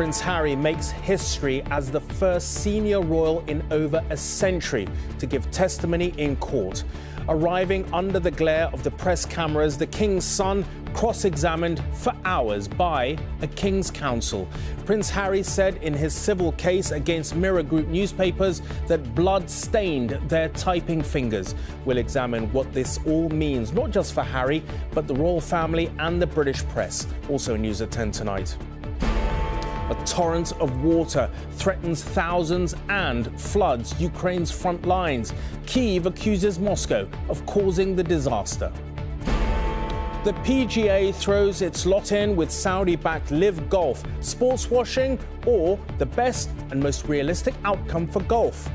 Prince Harry makes history as the first senior royal in over a century to give testimony in court. Arriving under the glare of the press cameras, the King's son cross examined for hours by a King's Counsel. Prince Harry said in his civil case against Mirror Group newspapers that blood stained their typing fingers. We'll examine what this all means, not just for Harry, but the royal family and the British press. Also, news at 10 tonight. A torrent of water threatens thousands and floods Ukraine's front lines. Kyiv accuses Moscow of causing the disaster. The PGA throws its lot in with Saudi backed LIV Golf. Sports washing or the best and most realistic outcome for golf?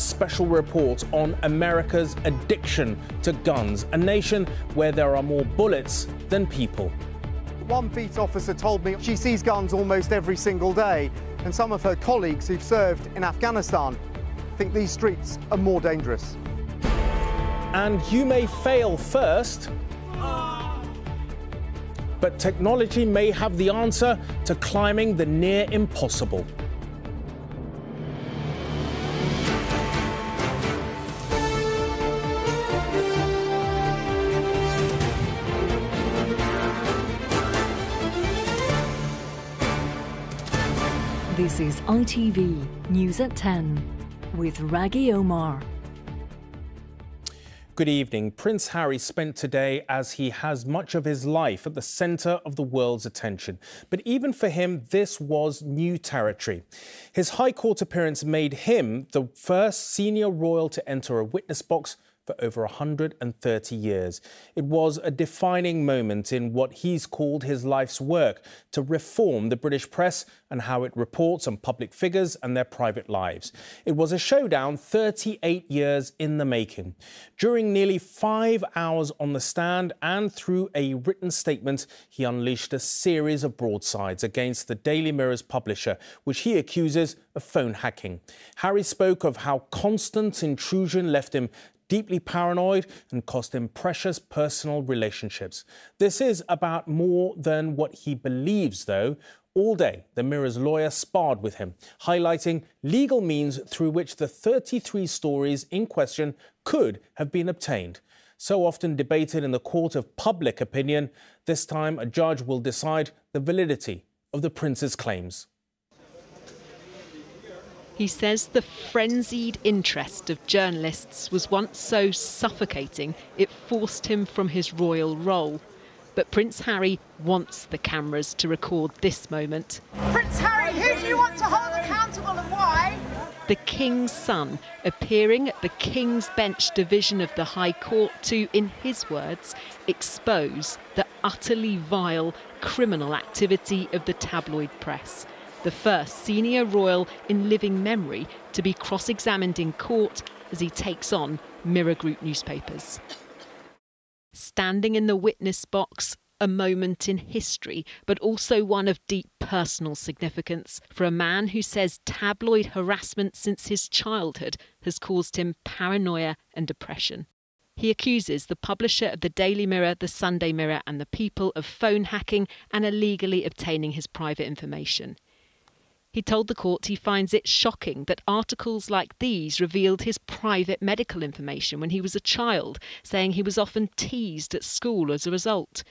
Special report on America's addiction to guns, a nation where there are more bullets than people. One beat officer told me she sees guns almost every single day, and some of her colleagues who've served in Afghanistan think these streets are more dangerous. And you may fail first, but technology may have the answer to climbing the near impossible. This is ITV News at 10 with Rageh Omaar. Good evening. Prince Harry spent today, as he has much of his life, at the centre of the world's attention. But even for him, this was new territory. His High Court appearance made him the first senior royal to enter a witness box for over 130 years. It was a defining moment in what he's called his life's work to reform the British press and how it reports on public figures and their private lives. It was a showdown 38 years in the making. During nearly five hours on the stand and through a written statement, he unleashed a series of broadsides against the Daily Mirror's publisher, which he accuses of phone hacking. Harry spoke of how constant intrusion left him deeply paranoid and cost him precious personal relationships. This is about more than what he believes, though. All day, the Mirror's lawyer sparred with him, highlighting legal means through which the 33 stories in question could have been obtained. So often debated in the court of public opinion, this time a judge will decide the validity of the prince's claims. He says the frenzied interest of journalists was once so suffocating it forced him from his royal role. But Prince Harry wants the cameras to record this moment. Prince Harry, who do you want to hold accountable and why? The King's son appearing at the King's Bench division of the High Court to, in his words, expose the utterly vile criminal activity of the tabloid press the first senior royal in living memory to be cross examined in court as he takes on Mirror Group newspapers. Standing in the witness box, a moment in history, but also one of deep personal significance for a man who says tabloid harassment since his childhood has caused him paranoia and depression. He accuses the publisher of the Daily Mirror, the Sunday Mirror, and the People of phone hacking and illegally obtaining his private information. He told the court he finds it shocking that articles like these revealed his private medical information when he was a child, saying he was often teased at school as a result.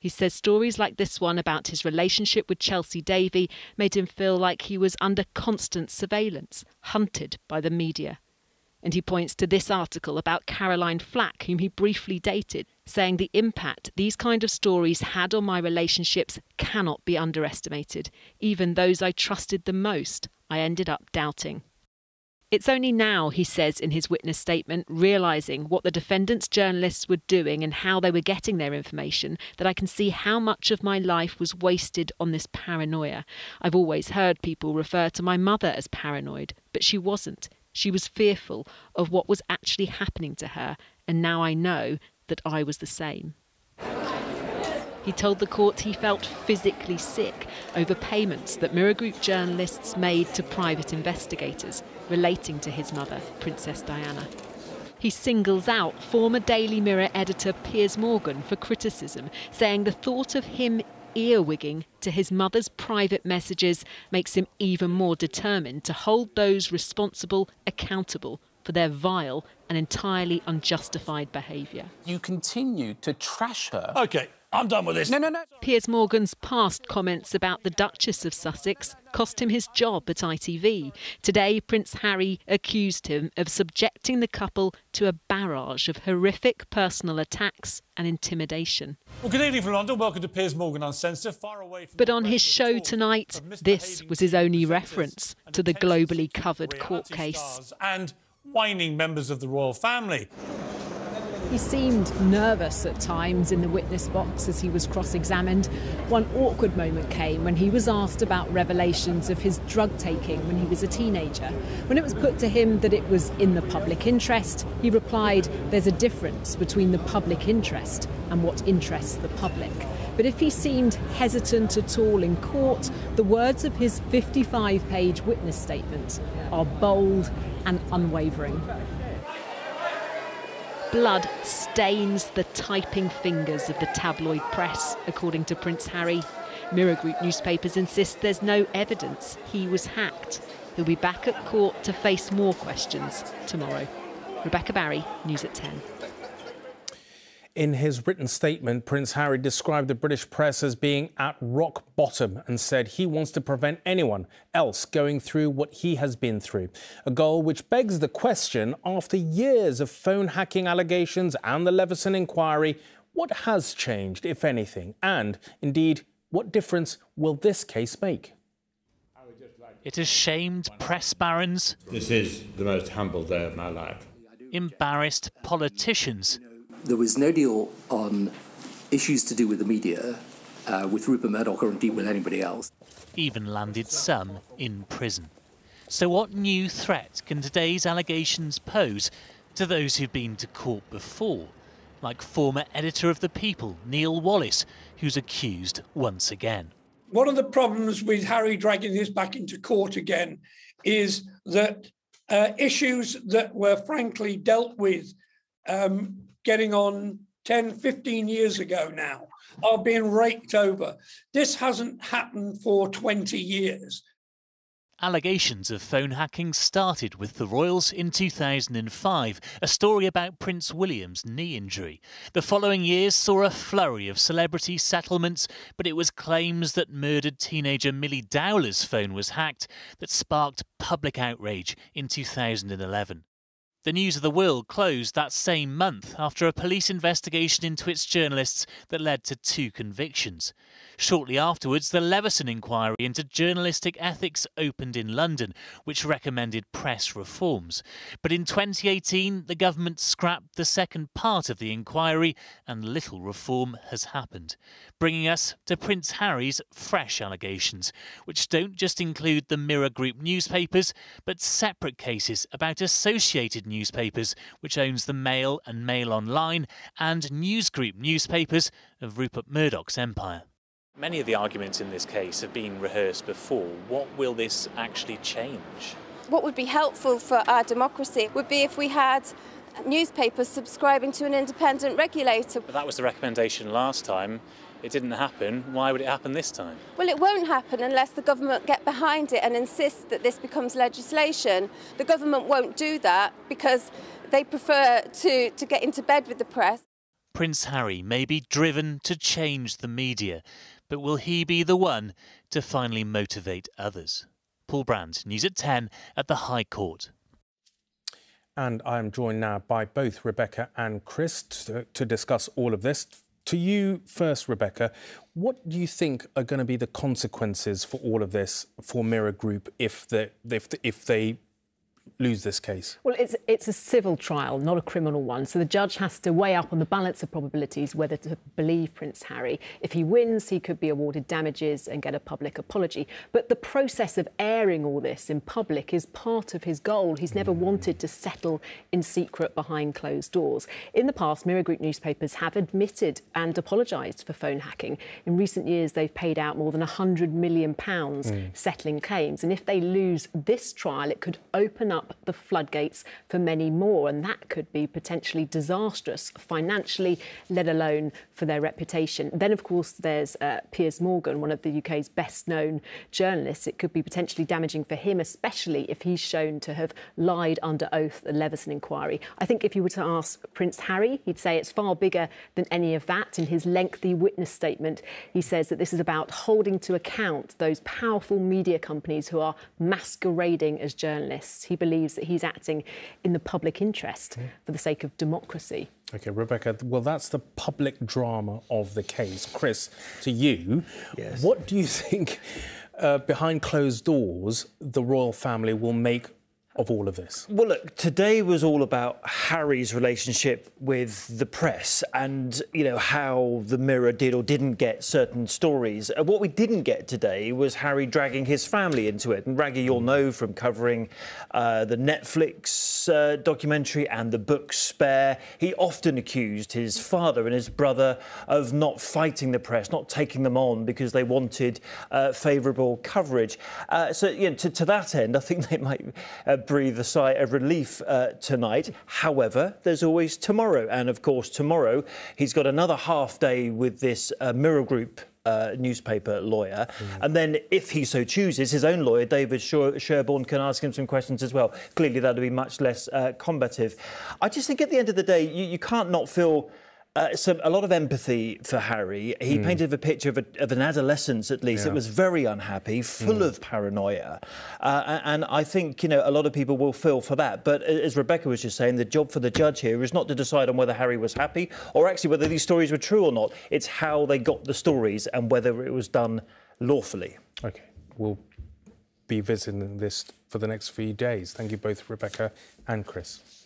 He says stories like this one about his relationship with Chelsy Davy made him feel like he was under constant surveillance, hunted by the media. And he points to this article about Caroline Flack, whom he briefly dated, saying the impact these kind of stories had on my relationships cannot be underestimated. Even those I trusted the most, I ended up doubting. It's only now, he says in his witness statement, realizing what the defendant's journalists were doing and how they were getting their information, that I can see how much of my life was wasted on this paranoia. I've always heard people refer to my mother as paranoid, but she wasn't. She was fearful of what was actually happening to her, and now I know that I was the same. He told the court he felt physically sick over payments that Mirror Group journalists made to private investigators relating to his mother, Princess Diana. He singles out former Daily Mirror editor Piers Morgan for criticism, saying the thought of him earwigging to his mother's private messages makes him even more determined to hold those responsible accountable for their vile and entirely unjustified behaviour. You continue to trash her. OK, I'm done with this. No, no, no. Piers Morgan's past comments about the Duchess of Sussex cost him his job at ITV. Today, Prince Harry accused him of subjecting the couple to a barrage of horrific personal attacks and intimidation. Well, good evening from London. Welcome to Piers Morgan Uncensored, far away from. But on his show tonight, this was his only reference to the globally covered court case. And whining members of the royal family. He seemed nervous at times in the witness box as he was cross examined. One awkward moment came when he was asked about revelations of his drug taking when he was a teenager. When it was put to him that it was in the public interest, he replied, There's a difference between the public interest and what interests the public. But if he seemed hesitant at all in court, the words of his 55 page witness statement are bold and unwavering. Blood stains the typing fingers of the tabloid press, according to Prince Harry. Mirror Group newspapers insist there's no evidence he was hacked. He'll be back at court to face more questions tomorrow. Rebecca Barry, News at 10. In his written statement, Prince Harry described the British press as being at rock bottom and said he wants to prevent anyone else going through what he has been through. A goal which begs the question after years of phone hacking allegations and the Leveson inquiry, what has changed, if anything? And indeed, what difference will this case make? It has shamed press barons. This is the most humble day of my life. Embarrassed politicians there was no deal on issues to do with the media uh, with Rupert Murdoch or indeed with anybody else. Even landed some in prison. So, what new threat can today's allegations pose to those who've been to court before? Like former editor of The People, Neil Wallis, who's accused once again. One of the problems with Harry dragging this back into court again is that uh, issues that were frankly dealt with um, getting on 10, 15 years ago now are being raked over. This hasn't happened for 20 years. Allegations of phone hacking started with the Royals in 2005, a story about Prince William's knee injury. The following years saw a flurry of celebrity settlements, but it was claims that murdered teenager Milly Dowler's phone was hacked that sparked public outrage in 2011. The News of the World closed that same month after a police investigation into its journalists that led to two convictions. Shortly afterwards, the Leveson inquiry into journalistic ethics opened in London, which recommended press reforms. But in 2018, the government scrapped the second part of the inquiry, and little reform has happened. Bringing us to Prince Harry's fresh allegations, which don't just include the Mirror Group newspapers, but separate cases about Associated which owns the Mail and Mail Online, and News Group newspapers of Rupert Murdoch's empire. Many of the arguments in this case have been rehearsed before. What will this actually change? What would be helpful for our democracy would be if we had newspapers subscribing to an independent regulator. But that was the recommendation last time. It didn't happen. Why would it happen this time? Well, it won't happen unless the government get behind it and insist that this becomes legislation. The government won't do that because they prefer to, to get into bed with the press. Prince Harry may be driven to change the media, but will he be the one to finally motivate others? Paul Brand, News at 10 at the High Court. And I am joined now by both Rebecca and Chris to, to, discuss all of this. To you first, Rebecca, what do you think are going to be the consequences for all of this for Mirror Group if, the, if, the, if they lose this case? Well, it's, it's a civil trial, not a criminal one. So the judge has to weigh up on the balance of probabilities whether to believe Prince Harry. If he wins, he could be awarded damages and get a public apology. But the process of airing all this in public is part of his goal. He's never wanted to settle in secret behind closed doors. In the past, Mirror Group newspapers have admitted and apologised for phone hacking. In recent years, they've paid out more than £100 million mm. settling claims. And if they lose this trial, it could open up up the floodgates for many more. And that could be potentially disastrous financially, let alone for their reputation. Then, of course, there's uh, Piers Morgan, one of the UK's best known journalists. It could be potentially damaging for him, especially if he's shown to have lied under oath at the Leveson inquiry. I think if you were to ask Prince Harry, he'd say it's far bigger than any of that. In his lengthy witness statement, he says that this is about holding to account those powerful media companies who are masquerading as journalists. He believes that he's acting in the public interest for the sake of democracy. Okay, Rebecca, well, that's the public drama of the case. Chris, to you, yes. what do you think uh, behind closed doors the royal family will make of all of this? Well, look, today was all about Harry's relationship with the press and, you know, how the Mirror did or didn't get certain stories. And what we didn't get today was Harry dragging his family into it. And Rageh, you'll know from covering uh, the Netflix uh, documentary and the book Spare, he often accused his father and his brother of not fighting the press, not taking them on because they wanted uh, favourable coverage. Uh, so, you know, to, to, that end, I think they might uh, breathe a sigh of relief uh, tonight. However, there's always tomorrow. And of course, tomorrow he's got another half day with this uh, Mirror Group uh, newspaper lawyer. Mm. And then, if he so chooses, his own lawyer, David Sherborne, can ask him some questions as well. Clearly, that'll be much less uh, combative. I just think at the end of the day, you, you can't not feel uh, so a lot of empathy for Harry. He mm. painted a picture of, a, of, an adolescence, at least, yeah. that was very unhappy, full mm. of paranoia. Uh, and I think, you know, a lot of people will feel for that. But as Rebecca was just saying, the job for the judge here is not to decide on whether Harry was happy or actually whether these stories were true or not. It's how they got the stories and whether it was done lawfully. OK. We'll be visiting this for the next few days. Thank you both, Rebecca and Chris.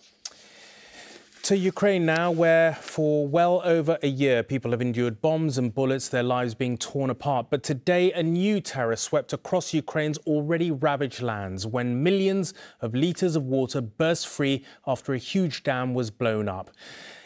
To Ukraine now, where for well over a year people have endured bombs and bullets, their lives being torn apart. But today, a new terror swept across Ukraine's already ravaged lands when millions of litres of water burst free after a huge dam was blown up.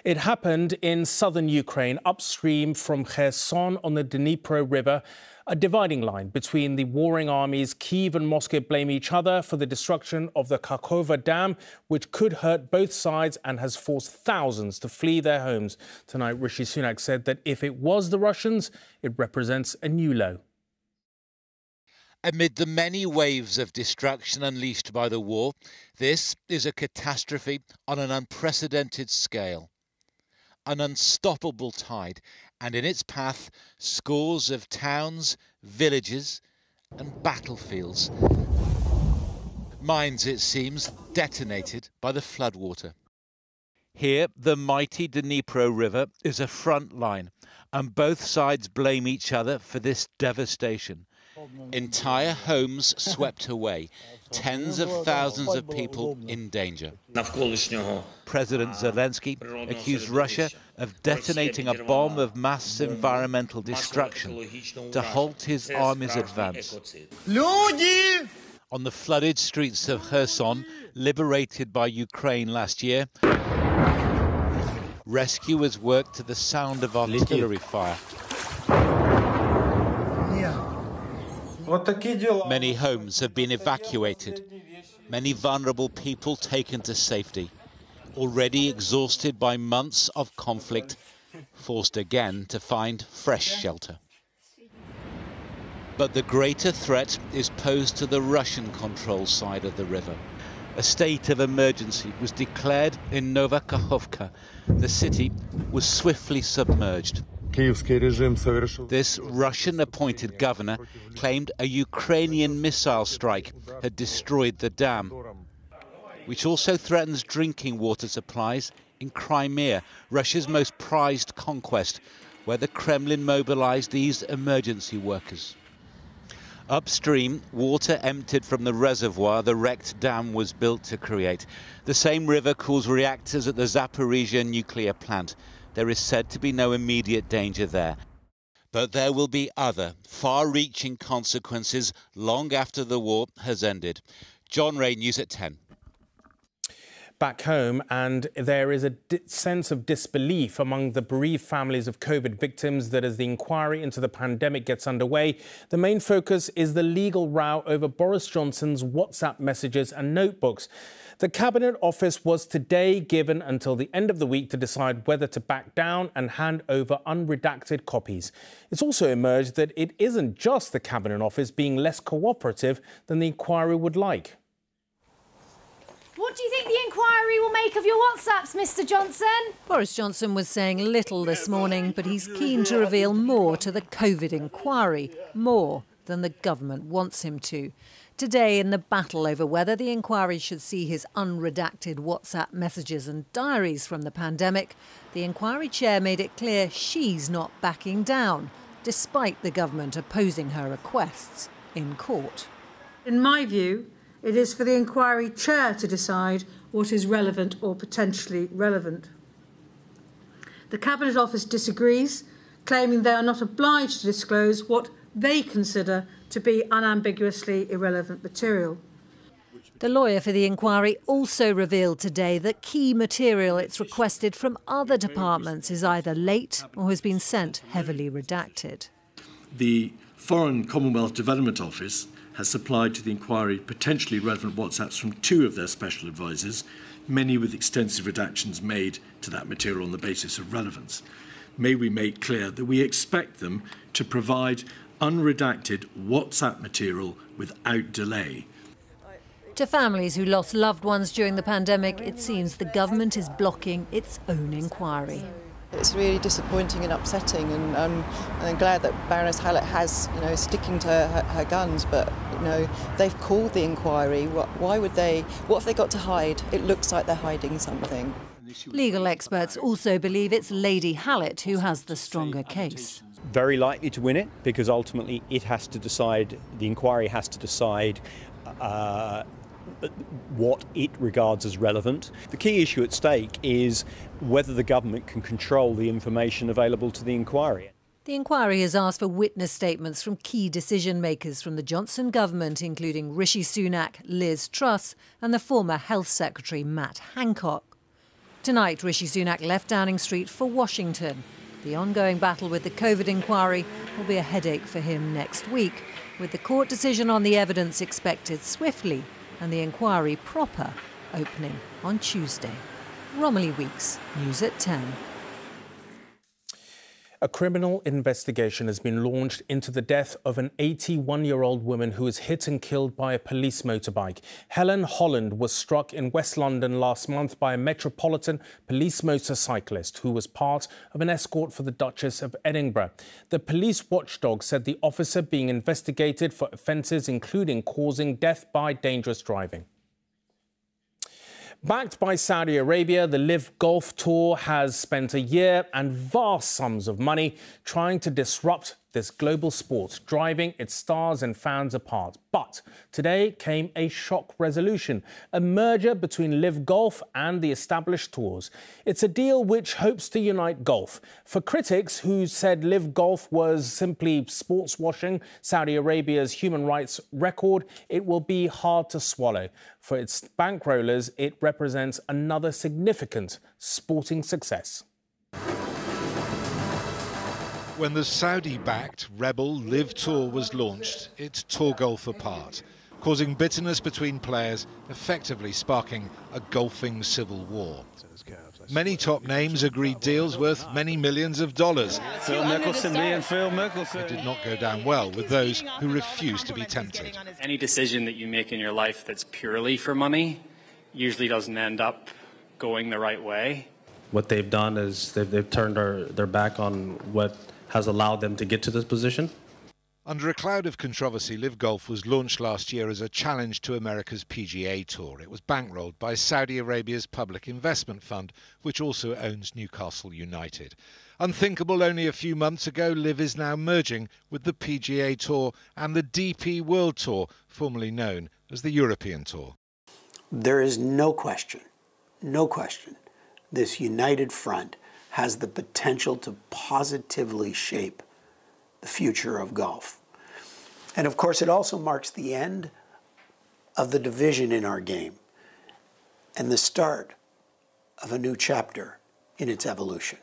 It happened in southern Ukraine, upstream from Kherson on the Dnipro River a dividing line between the warring armies. Kiev and Moscow blame each other for the destruction of the Kakhovka Dam, which could hurt both sides and has forced thousands to flee their homes. Tonight, Rishi Sunak said that if it was the Russians, it represents a new low. Amid the many waves of destruction unleashed by the war, this is a catastrophe on an unprecedented scale. An unstoppable tide and in its path scores of towns, villages, and battlefields. Mines, it seems, detonated by the floodwater. Here, the mighty Dnipro River is a front line, and both sides blame each other for this devastation. Entire homes swept away, tens of thousands of people in danger. President Zelensky accused Russia of detonating a bomb of mass environmental destruction to halt his army's advance. On the flooded streets of Kherson, liberated by Ukraine last year, rescuers worked to the sound of artillery fire. Many homes have been evacuated, many vulnerable people taken to safety, already exhausted by months of conflict, forced again to find fresh shelter. But the greater threat is posed to the Russian control side of the river. A state of emergency was declared in Nova Kakhovka. The city was swiftly submerged. This Russian appointed governor claimed a Ukrainian missile strike had destroyed the dam, which also threatens drinking water supplies in Crimea, Russia's most prized conquest, where the Kremlin mobilized these emergency workers. Upstream, water emptied from the reservoir the wrecked dam was built to create. The same river cools reactors at the Zaporizhia nuclear plant there is said to be no immediate danger there. But there will be other, far reaching consequences long after the war has ended. John Ray, News at 10. back home, and there is a di- sense of disbelief among the bereaved families of COVID victims that as the inquiry into the pandemic gets underway, the main focus is the legal row over Boris Johnson's WhatsApp messages and notebooks. The Cabinet Office was today given until the end of the week to decide whether to back down and hand over unredacted copies. It's also emerged that it isn't just the Cabinet Office being less cooperative than the inquiry would like. What do you think the inquiry will make of your WhatsApps, Mr. Johnson? Boris Johnson was saying little this morning, but he's keen to reveal more to the COVID inquiry, more than the government wants him to. Today, in the battle over whether the inquiry should see his unredacted WhatsApp messages and diaries from the pandemic, the inquiry chair made it clear she's not backing down, despite the government opposing her requests in court. In my view, it is for the inquiry chair to decide what is relevant or potentially relevant. The Cabinet Office disagrees, claiming they are not obliged to disclose what they consider to be unambiguously irrelevant material. The lawyer for the inquiry also revealed today that key material it's requested from other departments is either late or has been sent heavily redacted. The Foreign Commonwealth Development Office has supplied to the inquiry potentially relevant WhatsApps from two of their special advisers, many with extensive redactions made to that material on the basis of relevance. May we make clear that we expect them to provide unredacted WhatsApp material without delay. To families who lost loved ones during the pandemic, it seems the government is blocking its own inquiry. It's really disappointing and upsetting, and, um, and I'm glad that Baroness Hallett has, you know, sticking to her, her guns. But you know, they've called the inquiry. Why would they? What have they got to hide? It looks like they're hiding something. Legal experts also believe it's Lady Hallett who has the stronger case. Very likely to win it because ultimately it has to decide, the inquiry has to decide uh, what it regards as relevant. The key issue at stake is whether the government can control the information available to the inquiry. The inquiry has asked for witness statements from key decision makers from the Johnson government, including Rishi Sunak, Liz Truss, and the former Health Secretary Matt Hancock. Tonight, Rishi Sunak left Downing Street for Washington. The ongoing battle with the COVID inquiry will be a headache for him next week, with the court decision on the evidence expected swiftly and the inquiry proper opening on Tuesday. Romilly Weeks, News at 10. A criminal investigation has been launched into the death of an 81 year old woman who was hit and killed by a police motorbike. Helen Holland was struck in West London last month by a Metropolitan Police motorcyclist who was part of an escort for the Duchess of Edinburgh. The police watchdog said the officer being investigated for offences including causing death by dangerous driving. Backed by Saudi Arabia, the LIV Golf Tour has spent a year and vast sums of money trying to disrupt this global sport, driving its stars and fans apart. But today came a shock resolution, a merger between LIV Golf and the established tours. It's a deal which hopes to unite golf. For critics who said LIV Golf was simply sports washing Saudi Arabia's human rights record, it will be hard to swallow. For its bankrollers, it represents another significant sporting success. When the Saudi-backed Rebel LIV Tour was launched, it tore golf apart, causing bitterness between players, effectively sparking a golfing civil war. Many top names agreed deals worth many millions of dollars. Phil Mickelson being Phil Mickelson. It did not go down well with those who refused to be tempted. Any decision that you make in your life that's purely for money usually doesn't end up going the right way. What they've done is they've, they've turned our, their back on what has allowed them to get to this position. Under a cloud of controversy, LIV Golf was launched last year as a challenge to America's PGA Tour. It was bankrolled by Saudi Arabia's Public Investment Fund, which also owns Newcastle United. Unthinkable only a few months ago, LIV is now merging with the PGA Tour and the DP World Tour, formerly known as the European Tour. There is no question, no question, this united front has the potential to positively shape the future of golf. And of course, it also marks the end of the division in our game. and the start of a new chapter in its evolution.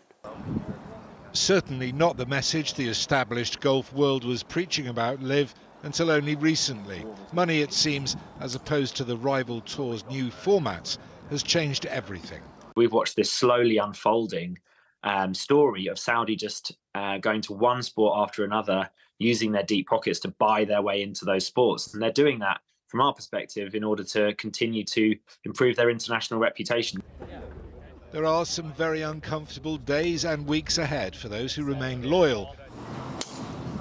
Certainly not the message the established golf world was preaching about LIV until only recently. Money, it seems, as opposed to the rival tour's new formats, has changed everything. We've watched this slowly unfolding um, story of Saudi just uh, going to one sport after another, using their deep pockets to buy their way into those sports. And they're doing that from our perspective in order to continue to improve their international reputation. There are some very uncomfortable days and weeks ahead for those who remain loyal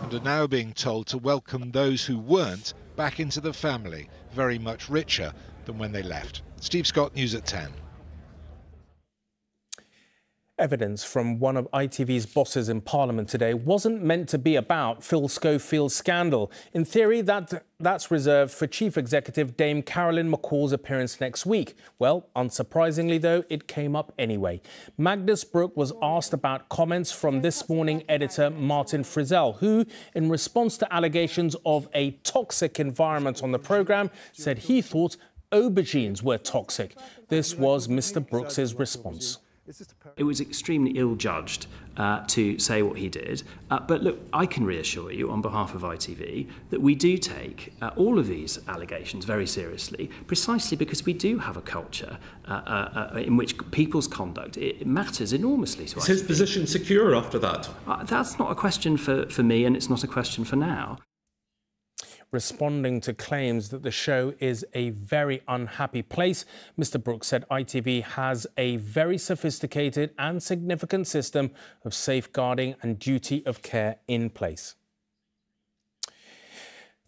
and are now being told to welcome those who weren't back into the family, very much richer than when they left. Steve Scott, News at 10. Evidence from one of ITV's bosses in Parliament today wasn't meant to be about Phil Schofield's scandal. In theory, that, that's reserved for Chief Executive Dame Carolyn McCall's appearance next week. Well, unsurprisingly, though, it came up anyway. Magnus Brooke was asked about comments from this morning editor Martin Frizzell, who, in response to allegations of a toxic environment on the programme, said he thought aubergines were toxic. This was Mr. Brooks's response. It was extremely ill judged uh, to say what he did. Uh, but look, I can reassure you on behalf of ITV that we do take uh, all of these allegations very seriously, precisely because we do have a culture uh, uh, uh, in which people's conduct it, matters enormously to Is ITV. his position secure after that? that's not a question for, for me, and it's not a question for now. Responding to claims that the show is a very unhappy place. Mr. Brooks said ITV has a very sophisticated and significant system of safeguarding and duty of care in place.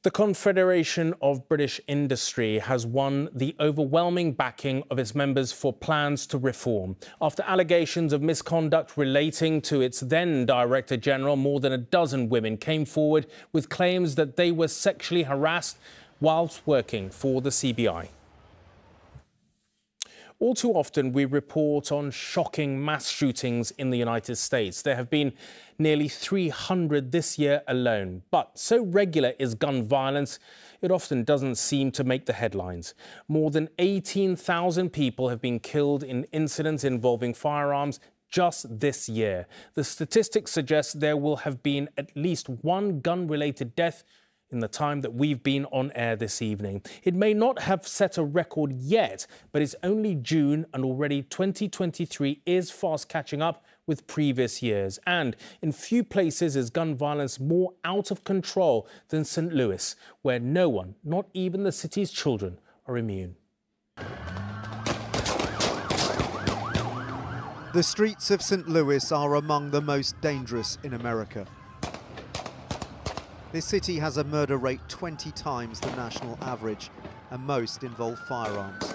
The Confederation of British Industry has won the overwhelming backing of its members for plans to reform. After allegations of misconduct relating to its then Director General, more than a dozen women came forward with claims that they were sexually harassed whilst working for the CBI. All too often, we report on shocking mass shootings in the United States. There have been nearly 300 this year alone. But so regular is gun violence, it often doesn't seem to make the headlines. More than 18,000 people have been killed in incidents involving firearms just this year. The statistics suggest there will have been at least one gun related death in the time that we've been on air this evening. It may not have set a record yet, but it's only June and already 2023 is fast catching up with previous years. And in few places is gun violence more out of control than St. Louis, where no one, not even the city's children, are immune. The streets of St. Louis are among the most dangerous in America. This city has a murder rate 20 times the national average, and most involve firearms.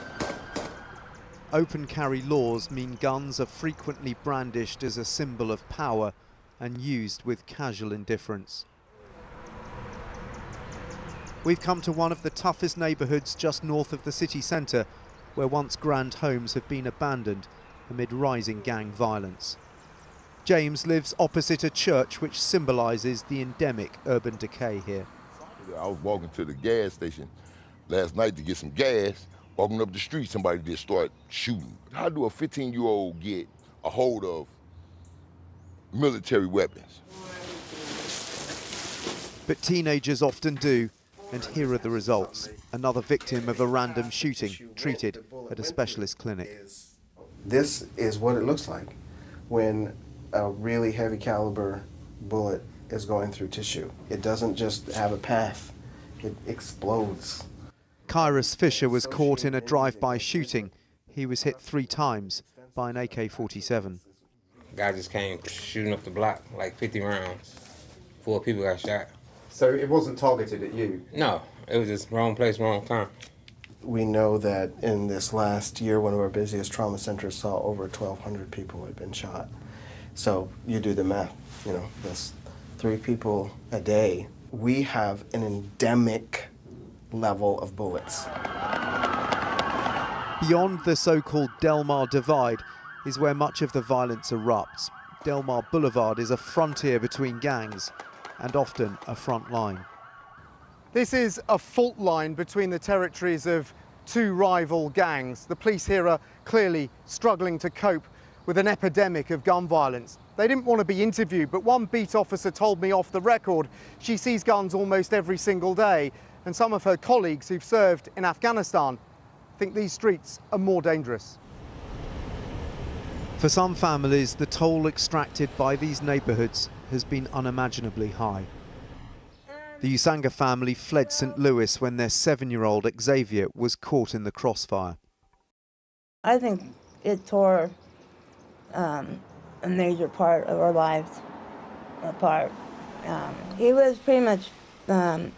Open carry laws mean guns are frequently brandished as a symbol of power and used with casual indifference. We've come to one of the toughest neighbourhoods just north of the city centre, where once grand homes have been abandoned amid rising gang violence. James lives opposite a church which symbolises the endemic urban decay here. I was walking to the gas station last night to get some gas. Walking up the street, somebody just started shooting. How do a 15 year old get a hold of military weapons? But teenagers often do, and here are the results. Another victim of a random shooting treated at a specialist clinic. This is what it looks like when a really heavy caliber bullet is going through tissue. It doesn't just have a path, it explodes. Kyrus Fisher was caught in a drive-by shooting. He was hit three times by an AK-47. Guy just came shooting up the block, like 50 rounds. Four people got shot. So it wasn't targeted at you? No, it was just wrong place, wrong time. We know that in this last year, one of our busiest trauma centers saw over 1,200 people had been shot. So you do the math, you know, that's three people a day. We have an endemic level of bullets. Beyond the so-called Delmar Divide is where much of the violence erupts. Delmar Boulevard is a frontier between gangs and often a front line. This is a fault line between the territories of two rival gangs. The police here are clearly struggling to cope with an epidemic of gun violence. They didn't want to be interviewed, but one beat officer told me off the record she sees guns almost every single day, and some of her colleagues who've served in Afghanistan think these streets are more dangerous. For some families, the toll extracted by these neighbourhoods has been unimaginably high. The Usanga family fled St Louis when their seven-year-old Xavier was caught in the crossfire. I think it tore um, a major part of our lives apart. Um, he was pretty much um,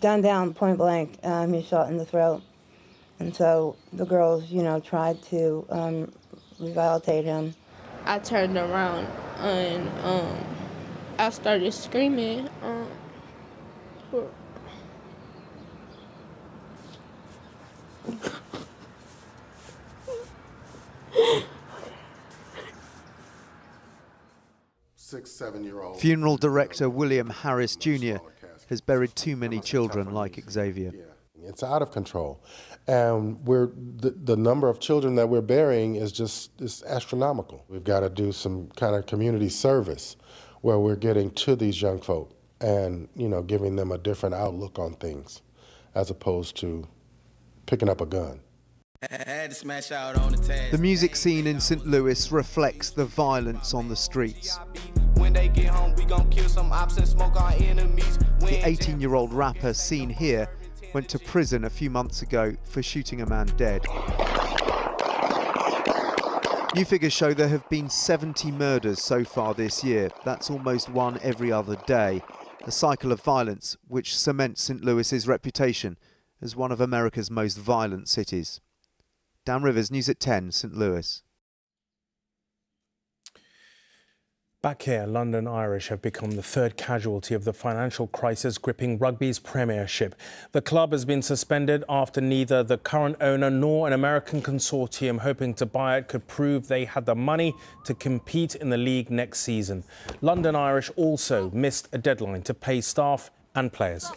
gunned down point blank. Um, he shot in the throat. And so the girls, you know, tried to um, rehabilitate him. I turned around and um, I started screaming. Um, Six, seven year old. Funeral director William Harris Jr. has buried too many children like Xavier. It's out of control, and we're the, the number of children that we're burying is just is astronomical. We've got to do some kind of community service where we're getting to these young folk and you know giving them a different outlook on things, as opposed to picking up a gun. The music scene in St. Louis reflects the violence on the streets. When they get home, we gon' kill some ops and smoke our enemies. The 18 year old rapper seen here went to prison a few months ago for shooting a man dead. New figures show there have been 70 murders so far this year. That's almost one every other day. A cycle of violence which cements St. Louis's reputation as one of America's most violent cities. Dan Rivers, News at 10, St. Louis. Back here, London Irish have become the third casualty of the financial crisis gripping rugby's premiership. The club has been suspended after neither the current owner nor an American consortium hoping to buy it could prove they had the money to compete in the league next season. London Irish also missed a deadline to pay staff and players.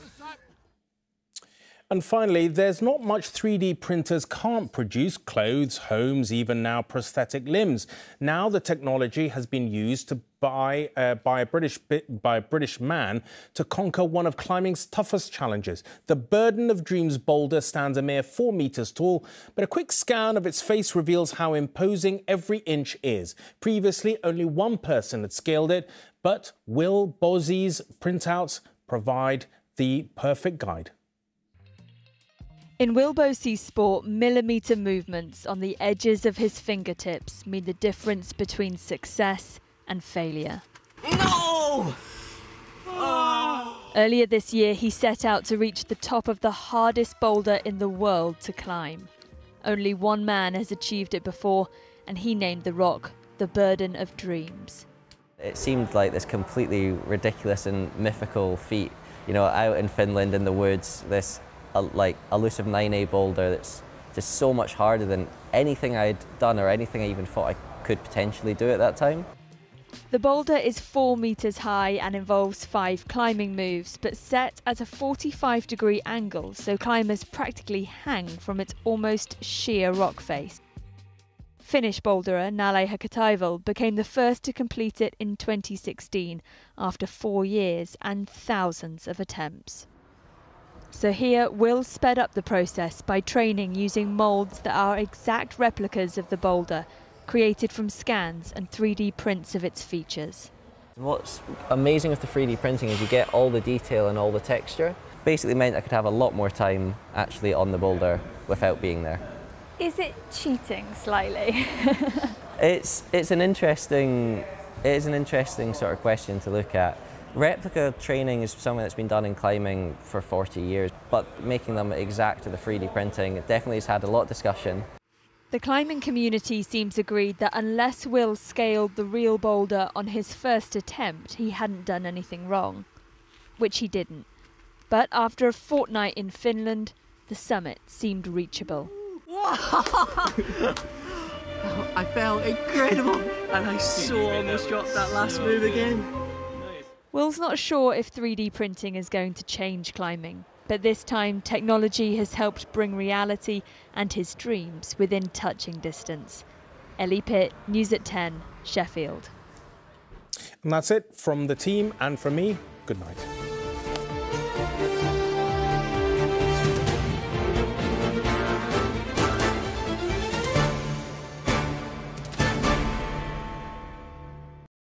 And finally, there's not much 3D printers can't produce clothes, homes, even now prosthetic limbs. Now the technology has been used to by, uh, by, a British, by a British man to conquer one of climbing's toughest challenges. The Burden of Dreams boulder stands a mere four metres tall, but a quick scan of its face reveals how imposing every inch is. Previously, only one person had scaled it, but Will Bosi's printouts provide the perfect guide. In Will Bosi's sport, millimetre movements on the edges of his fingertips mean the difference between success and failure. No! Oh. Earlier this year, he set out to reach the top of the hardest boulder in the world to climb. Only one man has achieved it before, and he named the rock the Burden of Dreams. It seemed like this completely ridiculous and mythical feat. You know, out in Finland in the woods, this a, like elusive 9A boulder that's just so much harder than anything I'd done or anything I even thought I could potentially do at that time. The boulder is 4 metres high and involves five climbing moves, but set at a 45 degree angle, so climbers practically hang from its almost sheer rock face. Finnish boulderer Nalle Hukkataival became the first to complete it in 2016 after four years and thousands of attempts. So here, Will sped up the process by training using moulds that are exact replicas of the boulder, created from scans and 3D prints of its features. What's amazing with the 3D printing is you get all the detail and all the texture. Basically meant I could have a lot more time actually on the boulder without being there. Is it cheating slightly? it's it's an interesting it is an interesting sort of question to look at. Replica training is something that's been done in climbing for 40 years, but making them exact to the 3D printing definitely has had a lot of discussion. The climbing community seems agreed that unless Will scaled the real boulder on his first attempt, he hadn't done anything wrong, which he didn't. But after a fortnight in Finland, the summit seemed reachable. I felt incredible, and I so almost dropped that last move again. Will's not sure if 3D printing is going to change climbing, But this time, technology has helped bring reality and his dreams within touching distance. Ellie Pitt, News at 10, Sheffield. And that's it from the team and from me. Good night.